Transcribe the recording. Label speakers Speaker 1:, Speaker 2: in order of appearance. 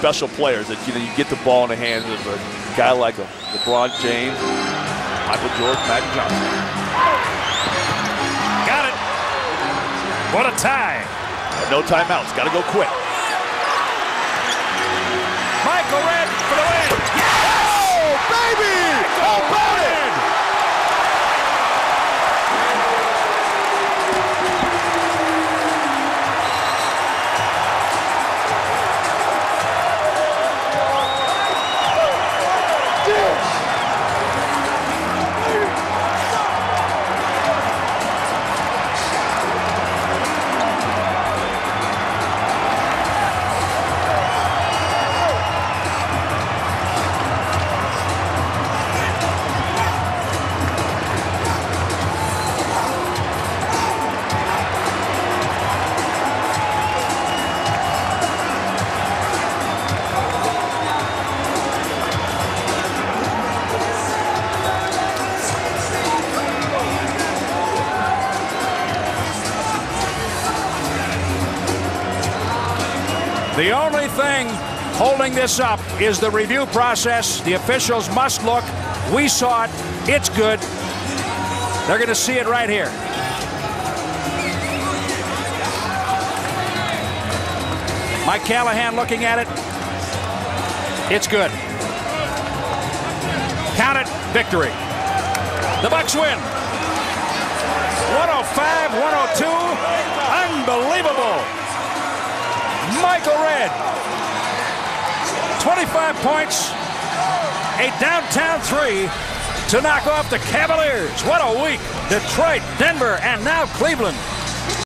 Speaker 1: special players that you know you get the ball in the hands of a guy like a LeBron James, Michael Jordan, Magic Johnson.
Speaker 2: Got it. What a tie.
Speaker 1: No timeouts. Got to go quick.
Speaker 2: The only thing holding this up is the review process. The officials must look. We saw it. It's good. They're going to see it right here. Mike Callahan looking at it. It's good. Count it. Victory. The Bucks win. Michael Redd. 25 points, a downtown three to knock off the Cavaliers. What a week. Detroit, Denver, and now Cleveland